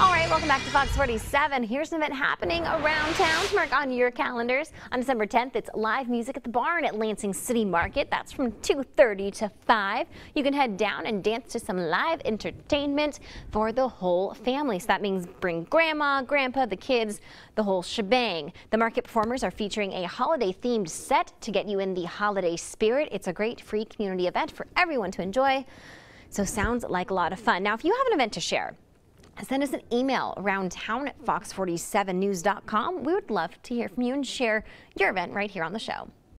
All right, welcome back to Fox 47. Here's an event happening around town to mark on your calendars. On December 10th, it's live music at the barn at Lansing City Market. That's from 2.30 to 5. You can head down and dance to some live entertainment for the whole family. So that means bring grandma, grandpa, the kids, the whole shebang. The market performers are featuring a holiday themed set to get you in the holiday spirit. It's a great free community event for everyone to enjoy. So sounds like a lot of fun. Now, if you have an event to share, send us an email around town at fox47news.com. We would love to hear from you and share your event right here on the show.